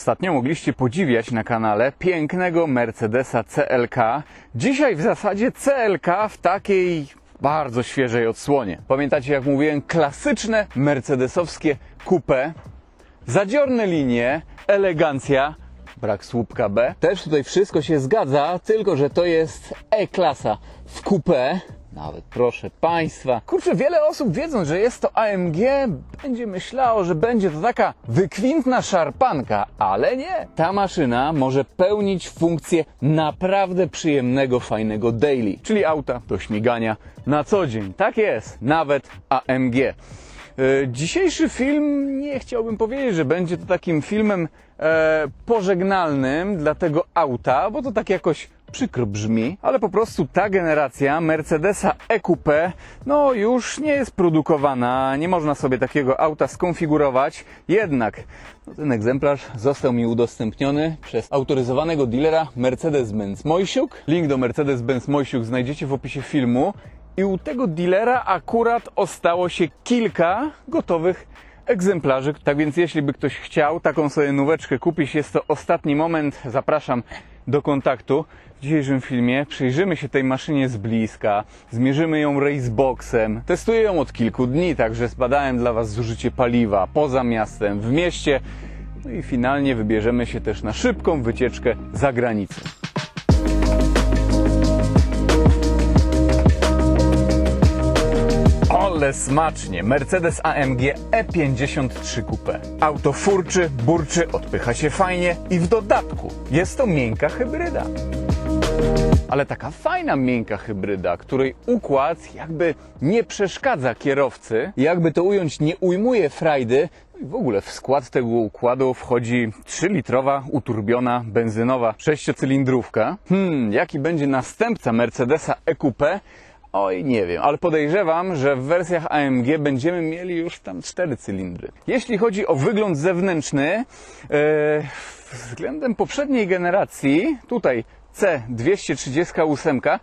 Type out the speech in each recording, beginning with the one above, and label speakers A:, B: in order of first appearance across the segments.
A: Ostatnio mogliście podziwiać na kanale pięknego Mercedesa CLK. Dzisiaj w zasadzie CLK w takiej bardzo świeżej odsłonie. Pamiętacie jak mówiłem, klasyczne mercedesowskie coupe, zadziorne linie, elegancja, brak słupka B. Też tutaj wszystko się zgadza, tylko że to jest E-klasa w coupe. Nawet proszę Państwa. Kurczę, wiele osób wiedząc, że jest to AMG, będzie myślało, że będzie to taka wykwintna szarpanka, ale nie. Ta maszyna może pełnić funkcję naprawdę przyjemnego, fajnego daily, czyli auta do śmigania na co dzień. Tak jest, nawet AMG. E, Dzisiejszy film nie chciałbym powiedzieć, że będzie to takim filmem e, pożegnalnym dla tego auta, bo to tak jakoś przykro brzmi, ale po prostu ta generacja Mercedesa EQP no już nie jest produkowana, nie można sobie takiego auta skonfigurować, jednak no, ten egzemplarz został mi udostępniony przez autoryzowanego dealera Mercedes-Benz Mojsiuk. Link do Mercedes-Benz Mojsiuk znajdziecie w opisie filmu. I u tego dealera akurat ostało się kilka gotowych egzemplarzy. Tak więc jeśli by ktoś chciał taką sobie nóweczkę kupić, jest to ostatni moment. Zapraszam do kontaktu. W dzisiejszym filmie przyjrzymy się tej maszynie z bliska, zmierzymy ją raceboxem. Testuję ją od kilku dni, także zbadałem dla Was zużycie paliwa poza miastem, w mieście. No i finalnie wybierzemy się też na szybką wycieczkę za granicę. Ale smacznie! Mercedes AMG E53 Coupe. Auto furczy, burczy, odpycha się fajnie i w dodatku jest to miękka hybryda. Ale taka fajna miękka hybryda, której układ jakby nie przeszkadza kierowcy, jakby to ująć, nie ujmuje frajdy. No w ogóle w skład tego układu wchodzi 3-litrowa, uturbiona, benzynowa, sześciocylindrówka. Hmm, jaki będzie następca Mercedesa EQP? Oj, nie wiem, ale podejrzewam, że w wersjach AMG będziemy mieli już tam cztery cylindry. Jeśli chodzi o wygląd zewnętrzny, e, względem poprzedniej generacji, tutaj C238, po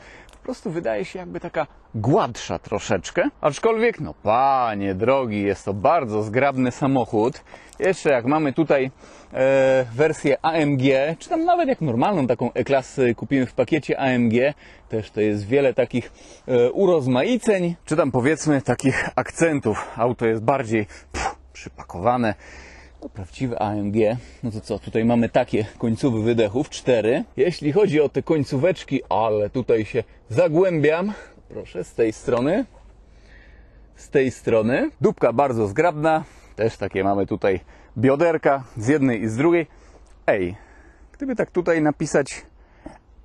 A: prostu wydaje się jakby taka gładsza troszeczkę. Aczkolwiek, no panie drogi, jest to bardzo zgrabny samochód. Jeszcze jak mamy tutaj e, wersję AMG, czy tam nawet jak normalną taką E-klasy kupimy w pakiecie AMG, też to jest wiele takich e, urozmaiceń, czy tam powiedzmy takich akcentów. Auto jest bardziej pff, przypakowane. No, prawdziwe AMG, no to co, tutaj mamy takie końcówy wydechów, cztery. Jeśli chodzi o te końcóweczki, ale tutaj się zagłębiam, proszę, z tej strony, z tej strony. Dupka bardzo zgrabna, też takie mamy tutaj bioderka z jednej i z drugiej. Ej, gdyby tak tutaj napisać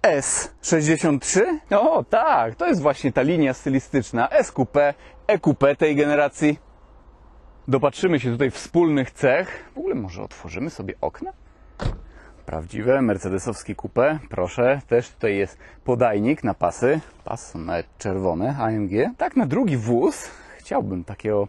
A: S63? O tak, to jest właśnie ta linia stylistyczna SQP, EQP tej generacji. Dopatrzymy się tutaj wspólnych cech. W ogóle może otworzymy sobie okna? Prawdziwe mercedesowskie coupe, proszę. Też tutaj jest podajnik na pasy. Pas są nawet czerwone, AMG. Tak na drugi wóz chciałbym takiego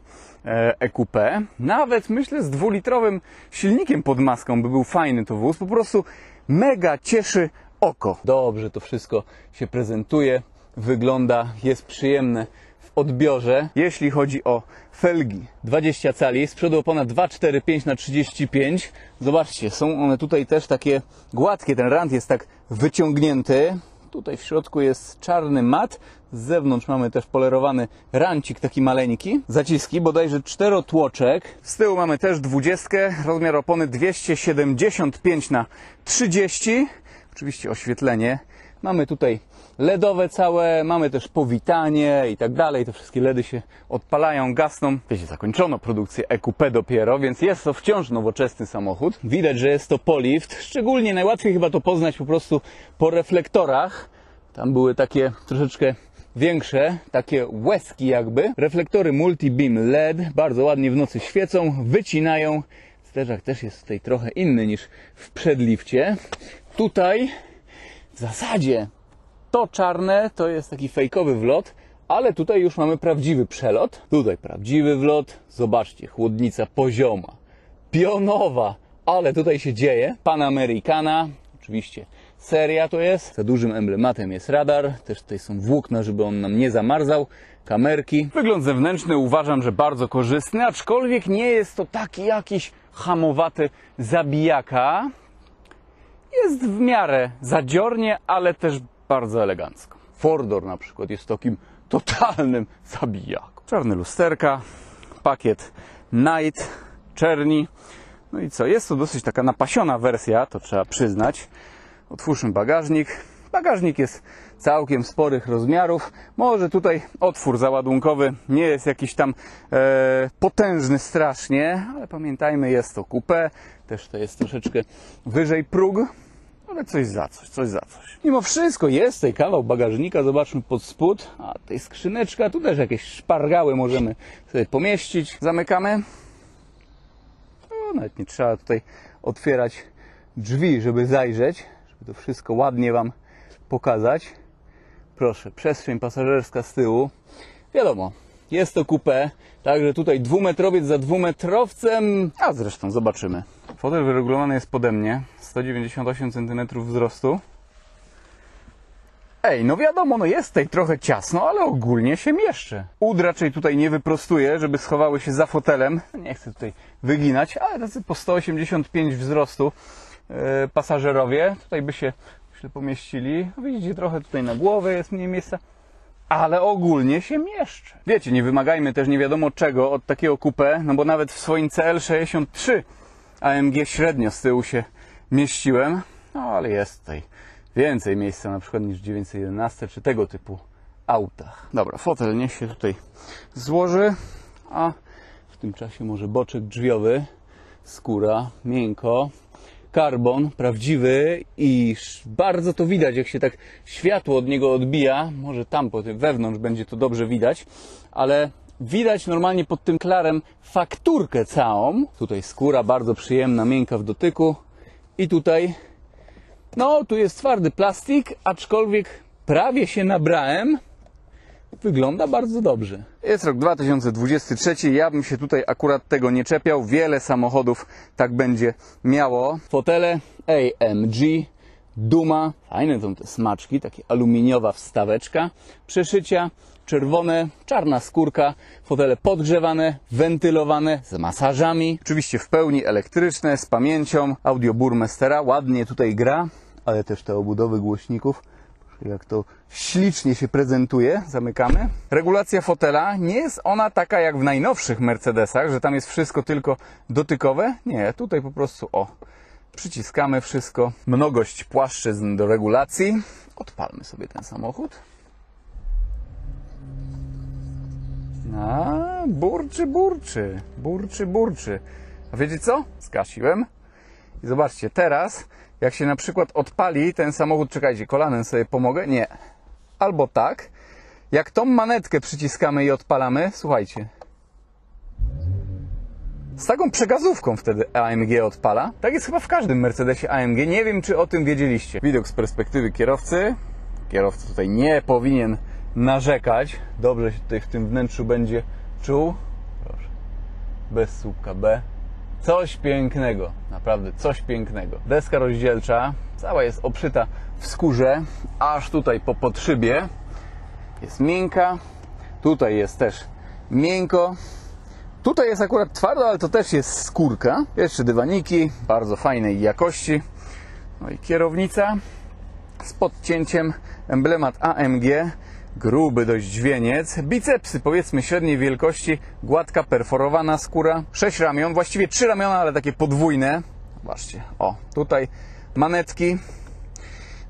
A: EQP. Nawet myślę z dwulitrowym silnikiem pod maską by był fajny to wóz. Po prostu mega cieszy oko. Dobrze to wszystko się prezentuje, wygląda, jest przyjemne odbiorze. Jeśli chodzi o felgi 20 cali, z przodu opona 245 na 35 Zobaczcie, są one tutaj też takie gładkie, ten rand jest tak wyciągnięty. Tutaj w środku jest czarny mat, z zewnątrz mamy też polerowany rancik taki maleńki. Zaciski, bodajże czterotłoczek. Z tyłu mamy też 20, rozmiar opony 275 na 30 Oczywiście oświetlenie. Mamy tutaj LEDowe całe, mamy też powitanie i tak dalej. Te wszystkie LEDy się odpalają, gasną. Wiecie, zakończono produkcję EQP dopiero, więc jest to wciąż nowoczesny samochód. Widać, że jest to polift. Szczególnie najłatwiej chyba to poznać po prostu po reflektorach. Tam były takie troszeczkę większe, takie łezki jakby. Reflektory multi-beam LED, bardzo ładnie w nocy świecą, wycinają. Zderzak też jest tutaj trochę inny niż w przedlifcie. Tutaj w zasadzie to czarne to jest taki fejkowy wlot, ale tutaj już mamy prawdziwy przelot. Tutaj prawdziwy wlot. Zobaczcie, chłodnica pozioma, pionowa, ale tutaj się dzieje. Panamericana, oczywiście seria to jest. Za dużym emblematem jest radar, też tutaj są włókna, żeby on nam nie zamarzał. Kamerki. Wygląd zewnętrzny uważam, że bardzo korzystny, aczkolwiek nie jest to taki jakiś hamowaty zabijaka. Jest w miarę zadziornie, ale też bardzo elegancko. Fordor na przykład jest takim totalnym zabijaką. Czarne lusterka, pakiet Night, czerni. No i co, jest to dosyć taka napasiona wersja, to trzeba przyznać. Otwórzmy bagażnik. Bagażnik jest całkiem sporych rozmiarów. Może tutaj otwór załadunkowy nie jest jakiś tam e, potężny strasznie, ale pamiętajmy, jest to coupé. Też to jest troszeczkę wyżej próg, ale coś za coś, coś za coś. Mimo wszystko jest tutaj kawał bagażnika, zobaczmy pod spód. A tutaj skrzyneczka, tu też jakieś szpargały możemy sobie pomieścić. Zamykamy. O, nawet nie trzeba tutaj otwierać drzwi, żeby zajrzeć, żeby to wszystko ładnie Wam pokazać. Proszę, przestrzeń pasażerska z tyłu. Wiadomo, jest to coupé, także tutaj dwumetrowiec za dwumetrowcem, a zresztą zobaczymy. Fotel wyregulowany jest pode mnie, 198 cm wzrostu. Ej, no wiadomo, no jest tutaj trochę ciasno, ale ogólnie się mieszczę. Ud raczej tutaj nie wyprostuję, żeby schowały się za fotelem. Nie chcę tutaj wyginać, ale tacy po 185 wzrostu yy, pasażerowie tutaj by się myślę, pomieścili. No widzicie, trochę tutaj na głowę jest mniej miejsca, ale ogólnie się mieszczę. Wiecie, nie wymagajmy też nie wiadomo czego od takiego coupé, no bo nawet w swoim CL63 AMG średnio z tyłu się mieściłem, no ale jest tutaj więcej miejsca na przykład niż 911 czy tego typu autach. Dobra, fotel niech się tutaj złoży, a w tym czasie może boczek drzwiowy, skóra, miękko, karbon prawdziwy i bardzo to widać, jak się tak światło od niego odbija. Może tam po tym wewnątrz będzie to dobrze widać, ale widać normalnie pod tym klarem fakturkę całą. Tutaj skóra bardzo przyjemna, miękka w dotyku i tutaj no, tu jest twardy plastik, aczkolwiek prawie się nabrałem. Wygląda bardzo dobrze. Jest rok 2023, ja bym się tutaj akurat tego nie czepiał. Wiele samochodów tak będzie miało. Fotele AMG, Duma, fajne są te smaczki, takie aluminiowa wstaweczka, przeszycia, czerwone, czarna skórka, fotele podgrzewane, wentylowane, z masażami, oczywiście w pełni elektryczne, z pamięcią, audio Burmestera, ładnie tutaj gra, ale też te obudowy głośników, jak to ślicznie się prezentuje. Zamykamy. Regulacja fotela nie jest ona taka jak w najnowszych Mercedesach, że tam jest wszystko tylko dotykowe. Nie, tutaj po prostu o, przyciskamy wszystko. Mnogość płaszczyzn do regulacji. Odpalmy sobie ten samochód. A, burczy, burczy, burczy, burczy. A wiecie co? Skasiłem. I zobaczcie, teraz jak się na przykład odpali ten samochód, czekajcie, kolanem sobie pomogę? Nie. Albo tak. Jak tą manetkę przyciskamy i odpalamy, słuchajcie. Z taką przegazówką wtedy AMG odpala. Tak jest chyba w każdym Mercedesie AMG. Nie wiem, czy o tym wiedzieliście. Widok z perspektywy kierowcy. Kierowca tutaj nie powinien narzekać. Dobrze się tutaj w tym wnętrzu będzie czuł. Proszę. Bez słupka B. Coś pięknego, naprawdę coś pięknego. Deska rozdzielcza, cała jest obszyta w skórze, aż tutaj po podszybie. Jest miękka, tutaj jest też miękko. Tutaj jest akurat twardo, ale to też jest skórka. Jeszcze dywaniki, bardzo fajnej jakości. No i kierownica z podcięciem, emblemat AMG gruby dość dźwieniec, bicepsy powiedzmy średniej wielkości, gładka, perforowana skóra, sześć ramion, właściwie trzy ramiona, ale takie podwójne. Zobaczcie, o, tutaj manetki.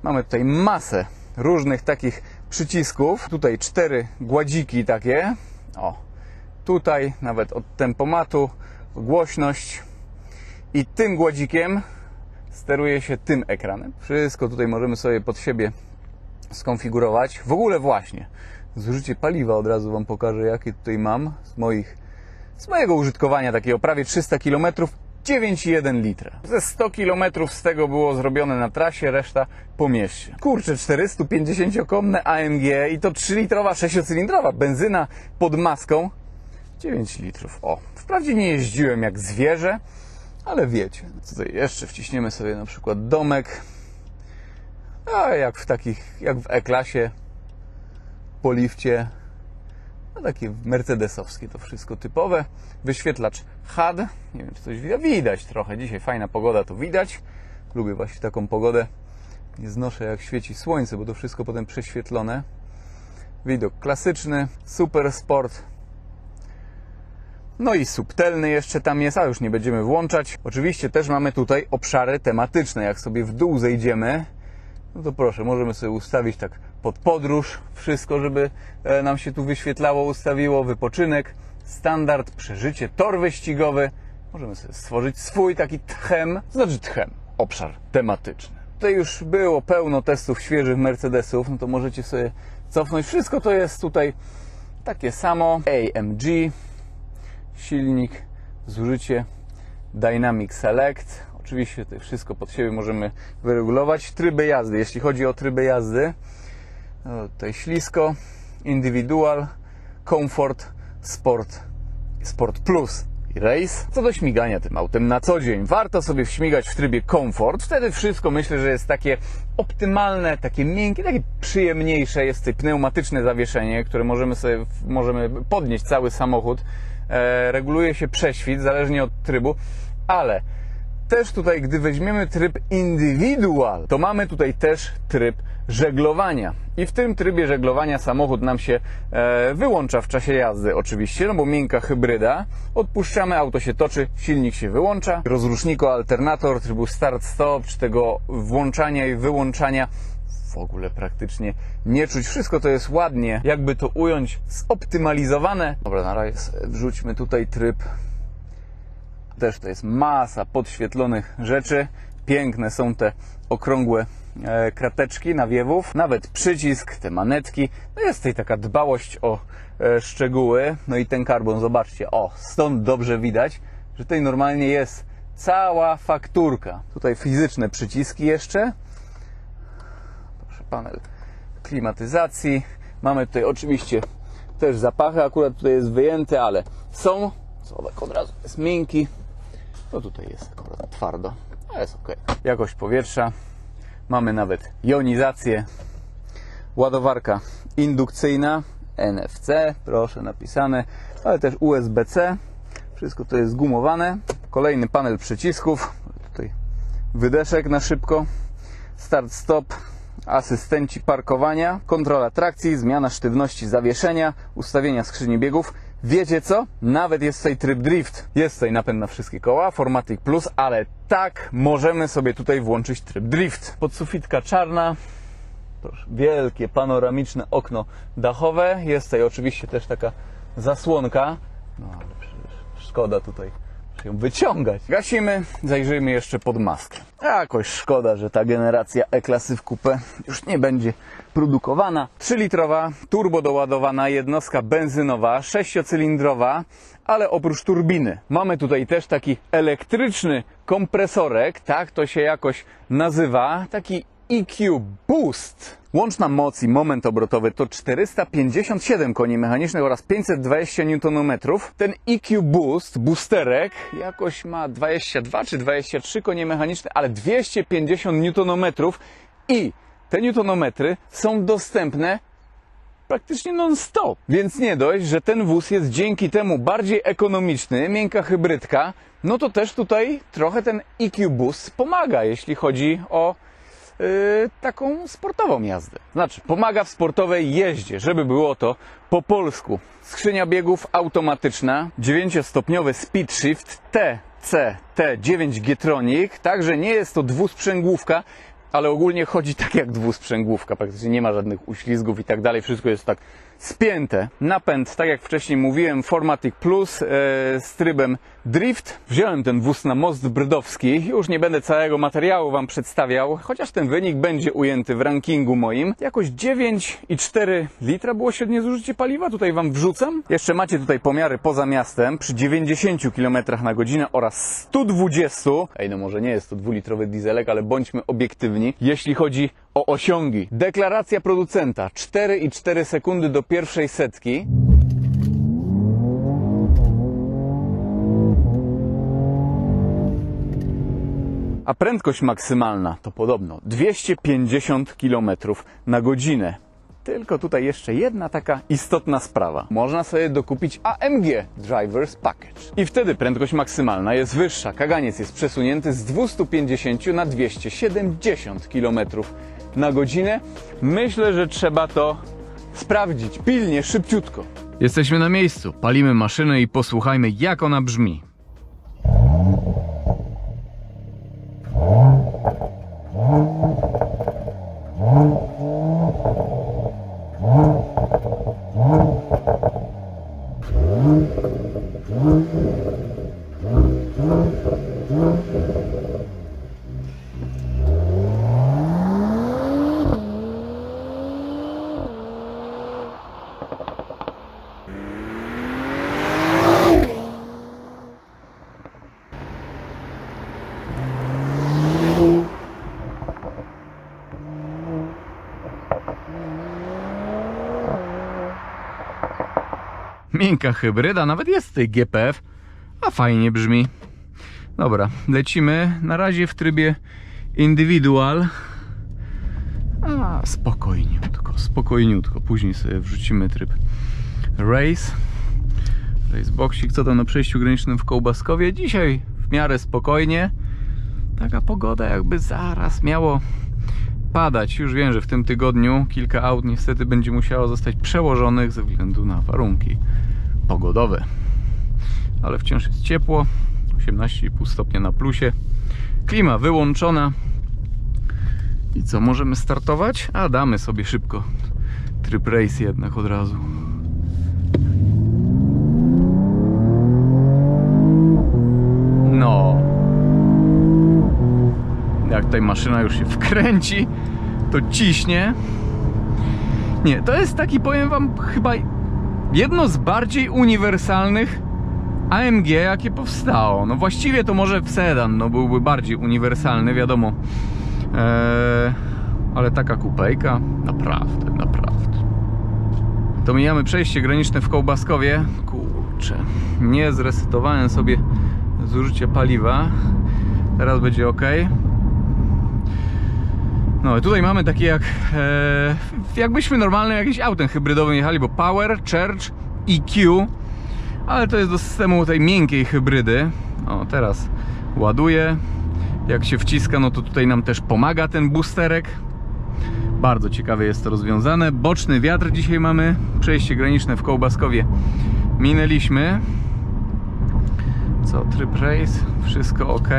A: Mamy tutaj masę różnych takich przycisków. Tutaj cztery gładziki takie. O, tutaj nawet od tempomatu, głośność. I tym gładzikiem steruje się tym ekranem. Wszystko tutaj możemy sobie pod siebie skonfigurować. W ogóle właśnie, zużycie paliwa od razu Wam pokażę, jakie tutaj mam z moich, z mojego użytkowania takiego prawie 300 km, 9,1 litra. Ze 100 km z tego było zrobione na trasie, reszta po mieście. Kurczę, 450-konne AMG i to 3-litrowa, 6-cylindrowa benzyna pod maską. 9 litrów. O, wprawdzie nie jeździłem jak zwierzę, ale wiecie. Tutaj jeszcze wciśniemy sobie na przykład domek. A jak w takich, jak w E-klasie, po lifcie, no takie mercedesowskie to wszystko typowe. Wyświetlacz HUD, nie wiem czy coś widać, widać trochę, dzisiaj fajna pogoda to widać. Lubię właśnie taką pogodę. Nie znoszę jak świeci słońce, bo to wszystko potem prześwietlone. Widok klasyczny, super sport. No i subtelny jeszcze tam jest, a już nie będziemy włączać. Oczywiście też mamy tutaj obszary tematyczne. Jak sobie w dół zejdziemy, no to proszę, możemy sobie ustawić tak pod podróż wszystko, żeby e, nam się tu wyświetlało, ustawiło wypoczynek, standard, przeżycie, tor wyścigowy. Możemy sobie stworzyć swój taki tchem, znaczy tchem, obszar tematyczny. Tutaj już było pełno testów świeżych Mercedesów, no to możecie sobie cofnąć. Wszystko to jest tutaj takie samo. AMG, silnik, zużycie Dynamic Select. Oczywiście to wszystko pod siebie możemy wyregulować. Tryby jazdy. Jeśli chodzi o tryby jazdy, no tutaj ślisko, Individual, Comfort, Sport, Sport Plus i Race. Co do śmigania tym autem na co dzień, warto sobie śmigać w trybie Comfort. Wtedy wszystko myślę, że jest takie optymalne, takie miękkie, takie przyjemniejsze. Jest tutaj pneumatyczne zawieszenie, które możemy sobie możemy podnieść cały samochód. E, reguluje się prześwit zależnie od trybu, ale też tutaj, gdy weźmiemy tryb individual, to mamy tutaj też tryb żeglowania. I w tym trybie żeglowania samochód nam się e, wyłącza w czasie jazdy oczywiście, no bo miękka hybryda. Odpuszczamy, auto się toczy, silnik się wyłącza. Rozrusznik alternator trybu start-stop, czy tego włączania i wyłączania w ogóle praktycznie nie czuć. Wszystko to jest ładnie, jakby to ująć, zoptymalizowane. Dobra, na razie wrzućmy tutaj tryb też to jest masa podświetlonych rzeczy. Piękne są te okrągłe e, krateczki nawiewów, nawet przycisk, te manetki. No jest tutaj taka dbałość o e, szczegóły. No i ten karbon, zobaczcie, o, stąd dobrze widać, że tutaj normalnie jest cała fakturka. Tutaj fizyczne przyciski jeszcze. Proszę, panel klimatyzacji. Mamy tutaj oczywiście też zapachy, akurat tutaj jest wyjęty, ale są. Słowek od razu jest miękki. To tutaj jest akurat twardo, ale jest ok. Jakość powietrza. Mamy nawet jonizację. Ładowarka indukcyjna NFC, proszę napisane, ale też USB-C. Wszystko to jest gumowane. Kolejny panel przycisków. Tutaj wydeszek na szybko. Start-stop. Asystenci parkowania, kontrola trakcji, zmiana sztywności zawieszenia, ustawienia skrzyni biegów. Wiecie co? Nawet jest tutaj tryb drift. Jest tutaj napęd na wszystkie koła, Formatic Plus, ale tak możemy sobie tutaj włączyć tryb drift. Podsufitka czarna. Proszę, wielkie panoramiczne okno dachowe. Jest tutaj oczywiście też taka zasłonka. No ale przecież szkoda tutaj ją wyciągać. Gasimy, zajrzyjmy jeszcze pod maskę. Jakoś szkoda, że ta generacja E-klasy w kupę już nie będzie produkowana. 3-litrowa, turbo doładowana jednostka benzynowa, 6-cylindrowa, ale oprócz turbiny mamy tutaj też taki elektryczny kompresorek, tak to się jakoś nazywa, taki EQ Boost. Łączna moc i moment obrotowy to 457 koni mechanicznych oraz 520 Nm. Ten EQ Boost, boosterek, jakoś ma 22 czy 23 konie mechaniczne, ale 250 Nm i te newtonometry są dostępne praktycznie non-stop. Więc nie dość, że ten wóz jest dzięki temu bardziej ekonomiczny, miękka hybrydka, no to też tutaj trochę ten EQ Boost pomaga, jeśli chodzi o taką sportową jazdę. Znaczy, pomaga w sportowej jeździe, żeby było to po polsku. Skrzynia biegów automatyczna, 9-stopniowy speed shift TC T9 Getronic, także nie jest to dwusprzęgłówka, ale ogólnie chodzi tak jak dwusprzęgłówka, praktycznie nie ma żadnych uślizgów i tak dalej, wszystko jest tak spięte. Napęd, tak jak wcześniej mówiłem, Formatic Plus e, z trybem Drift. Wziąłem ten wóz na most brydowski, już nie będę całego materiału Wam przedstawiał, chociaż ten wynik będzie ujęty w rankingu moim. Jakoś 9,4 litra było średnie zużycie paliwa, tutaj Wam wrzucam. Jeszcze macie tutaj pomiary poza miastem przy 90 km na godzinę oraz 120. Ej, no może nie jest to dwulitrowy dieselek, ale bądźmy obiektywni, jeśli chodzi o osiągi. Deklaracja producenta 4,4 sekundy do pierwszej setki. A prędkość maksymalna to podobno 250 km na godzinę. Tylko tutaj jeszcze jedna taka istotna sprawa. Można sobie dokupić AMG Driver's Package. I wtedy prędkość maksymalna jest wyższa. Kaganiec jest przesunięty z 250 na 270 km na godzinę. Myślę, że trzeba to sprawdzić pilnie, szybciutko. Jesteśmy na miejscu, palimy maszynę i posłuchajmy jak ona brzmi. Miękka hybryda, nawet jest GPF, a fajnie brzmi. Dobra, lecimy na razie w trybie individual. A, spokojniutko, spokojniutko. Później sobie wrzucimy tryb race. Race boxik, co tam na przejściu granicznym w Kołbaskowie. Dzisiaj w miarę spokojnie. Taka pogoda jakby zaraz miało padać. Już wiem, że w tym tygodniu kilka aut niestety będzie musiało zostać przełożonych ze względu na warunki pogodowe. Ale wciąż jest ciepło. 18,5 stopnia na plusie. Klima wyłączona. I co, możemy startować? A damy sobie szybko tryb race jednak od razu. No. Jak tutaj maszyna już się wkręci, to ciśnie. Nie, to jest taki, powiem wam, chyba jedno z bardziej uniwersalnych AMG, jakie powstało. No właściwie to może w sedan, no byłby bardziej uniwersalny, wiadomo. Eee, ale taka kupejka, naprawdę, naprawdę. To mijamy przejście graniczne w Kołbaskowie. Kurczę, nie zresetowałem sobie zużycia paliwa. Teraz będzie ok. No i tutaj mamy takie jak e, jakbyśmy normalnym jakimś autem hybrydowym jechali, bo Power, Charge, EQ ale to jest do systemu tej miękkiej hybrydy. O, teraz ładuje. Jak się wciska, no to tutaj nam też pomaga ten boosterek. Bardzo ciekawie jest to rozwiązane. Boczny wiatr dzisiaj mamy. Przejście graniczne w Kołbaskowie minęliśmy. Co, tryb race? Wszystko ok.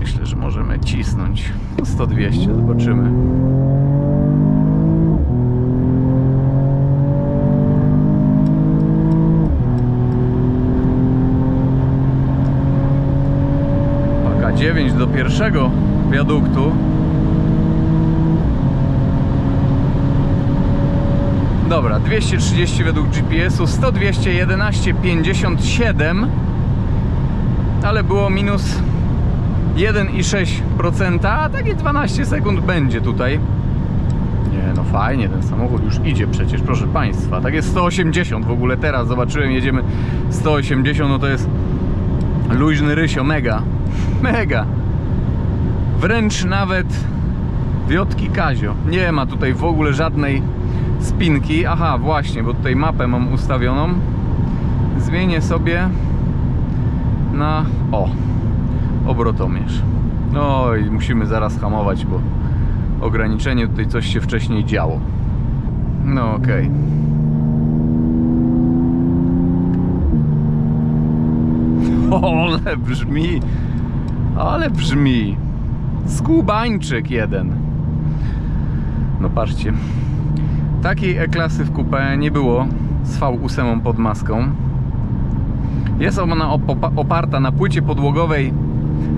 A: Myślę, że możemy cisnąć 100-200, zobaczymy. Paka 9 do pierwszego wiaduktu. Dobra, 230 według GPS-u, 100, 211, 57 ale było minus 1,6%, a takie 12 sekund będzie tutaj. Nie, no fajnie, ten samochód już idzie przecież, proszę Państwa. Tak jest 180 w ogóle teraz, zobaczyłem, jedziemy 180, no to jest luźny rysio, mega, mega. Wręcz nawet Wiotki Kazio. Nie ma tutaj w ogóle żadnej spinki. Aha, właśnie, bo tutaj mapę mam ustawioną. Zmienię sobie na... O, obrotomierz. No i musimy zaraz hamować, bo ograniczenie tutaj coś się wcześniej działo. No okej. Okay. Ale brzmi, ale brzmi. Skubańczyk jeden. No patrzcie. Takiej E-klasy w kupę nie było z V8 pod maską. Jest ona oparta na płycie podłogowej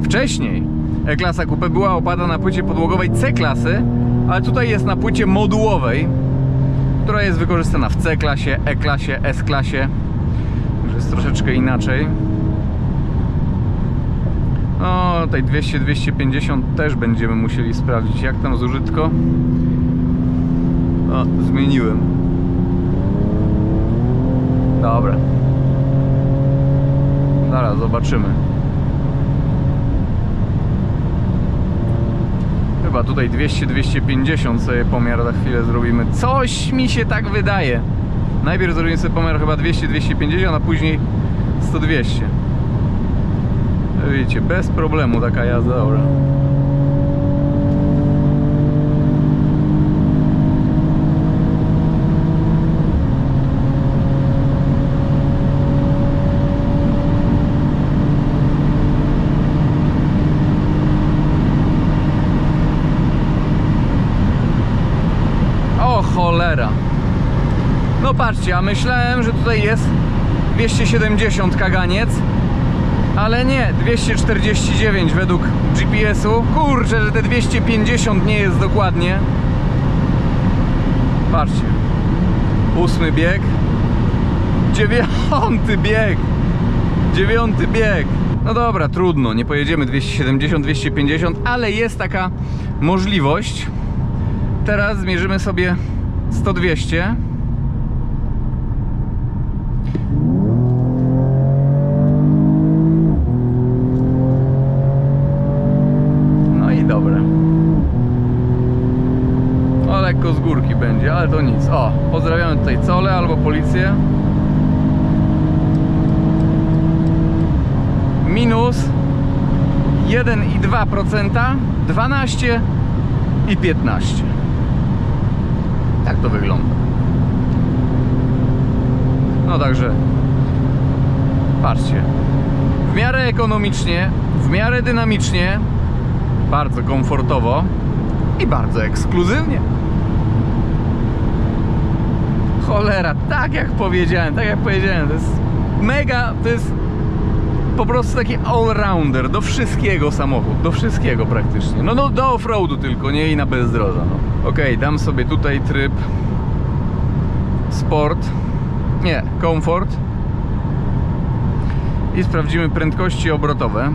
A: Wcześniej E-klasa Coupe była oparta na płycie podłogowej C-klasy, ale tutaj jest na płycie modułowej, która jest wykorzystana w C-klasie, E-klasie, S-klasie. Już jest troszeczkę inaczej. No, tutaj 200-250 też będziemy musieli sprawdzić, jak tam zużytko. O, zmieniłem. Dobra. Zaraz zobaczymy. Chyba tutaj 200-250 sobie pomiar za chwilę zrobimy. Coś mi się tak wydaje. Najpierw zrobimy sobie pomiar chyba 200-250, a później 100-200. Widzicie, bez problemu taka jazda, dobra. O cholera. Myślałem, że tutaj jest 270 kaganiec, ale nie, 249 według GPS-u. Kurczę, że te 250 nie jest dokładnie. Patrzcie. Ósmy bieg. Dziewiąty bieg. Dziewiąty bieg. No dobra, trudno, nie pojedziemy 270, 250, ale jest taka możliwość. Teraz zmierzymy sobie 100-200. No i dobre. O, lekko z górki będzie, ale to nic. O, pozdrawiamy tutaj Cole albo policję. Minus 1,2%, 12 i 15. Tak to wygląda. No także patrzcie. W miarę ekonomicznie, w miarę dynamicznie, bardzo komfortowo i bardzo ekskluzywnie. Cholera, tak jak powiedziałem, tak jak powiedziałem, to jest mega, to jest po prostu taki all-rounder do wszystkiego samochód, do wszystkiego praktycznie. No, no do offroadu tylko, nie i na bezdroża. No. Okej, dam sobie tutaj tryb sport, nie, komfort i sprawdzimy prędkości obrotowe.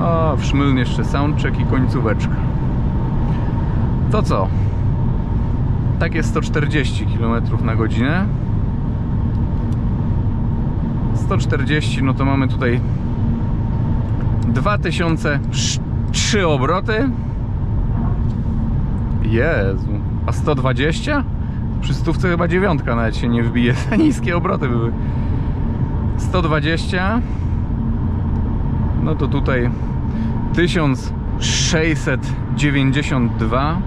A: O, wszmylnie jeszcze soundcheck i końcóweczka. To co? Takie 140 km na godzinę. 140, no to mamy tutaj 2003 obroty. Jezu, a 120? Przy stówce chyba dziewiątka nawet się nie wbije, za niskie obroty były. 120 no to tutaj 1692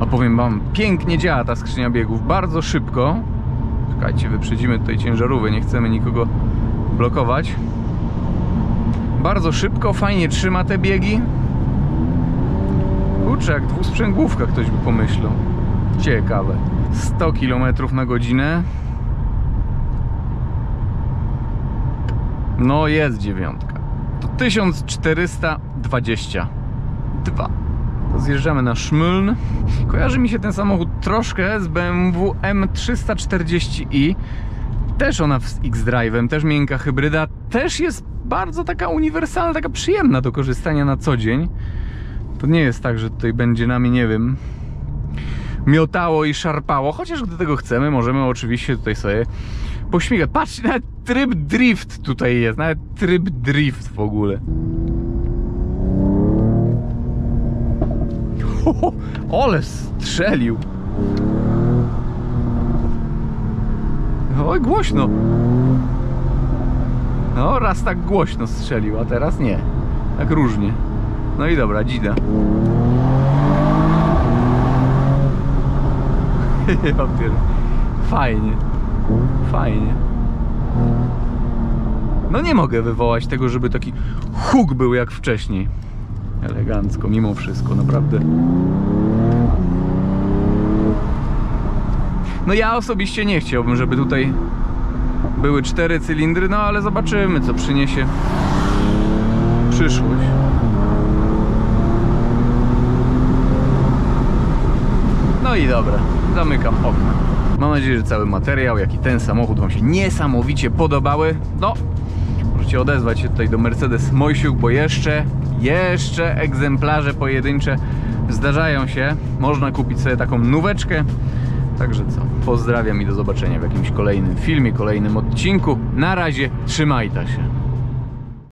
A: a powiem wam, pięknie działa ta skrzynia biegów, bardzo szybko Czekajcie, wyprzedzimy tutaj ciężarówkę, nie chcemy nikogo blokować. Bardzo szybko, fajnie trzyma te biegi. Kurczę, jak dwusprzęgłówka ktoś by pomyślał. Ciekawe. 100 km na godzinę. No jest dziewiątka. To 1422. To zjeżdżamy na Szmyln. Kojarzy mi się ten samochód troszkę z BMW M340i. Też ona z X-Drive'em, też miękka hybryda. Też jest bardzo taka uniwersalna, taka przyjemna do korzystania na co dzień. To nie jest tak, że tutaj będzie nami, nie wiem, miotało i szarpało. Chociaż gdy tego chcemy, możemy oczywiście tutaj sobie pośmigać. Patrzcie, nawet tryb drift tutaj jest. Nawet tryb drift w ogóle. Ho, ole strzelił. Oj, głośno. No, raz tak głośno strzelił, a teraz nie. Tak różnie. No i dobra, dzida. Ja. Fajnie. Fajnie. No nie mogę wywołać tego, żeby taki huk był jak wcześniej. Elegancko, mimo wszystko, naprawdę. No ja osobiście nie chciałbym, żeby tutaj były cztery cylindry, no ale zobaczymy, co przyniesie przyszłość. No i dobra, zamykam okno. Mam nadzieję, że cały materiał, jak i ten samochód Wam się niesamowicie podobały. No, możecie odezwać się tutaj do Mercedes Mojsiuk, bo jeszcze, jeszcze egzemplarze pojedyncze zdarzają się. Można kupić sobie taką nóweczkę. Także co, pozdrawiam i do zobaczenia w jakimś kolejnym filmie, kolejnym odcinku. Na razie, trzymajcie się.